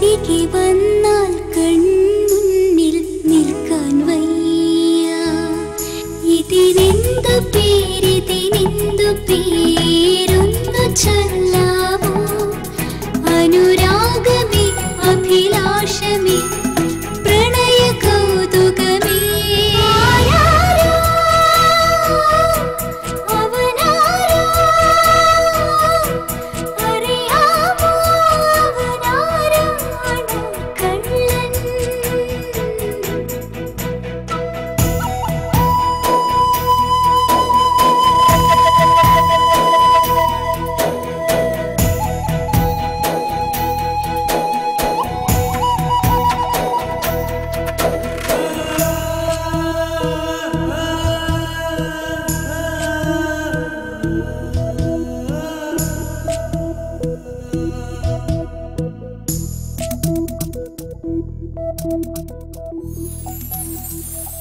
你给温暖